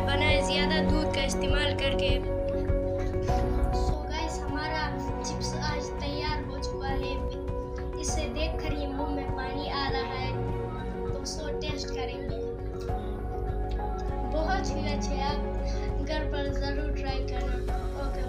हमने बनाए ज़्यादा दूध का इस्तेमाल करके। सो गाइस हमारा चिप्स आज तैयार हो चुका है। इसे देखकर ही में पानी आ रहा है। तो सो टेस्ट करेंगे। बहुत ही अच्छे आप घर पर ज़रूर ट्राई करना। ओके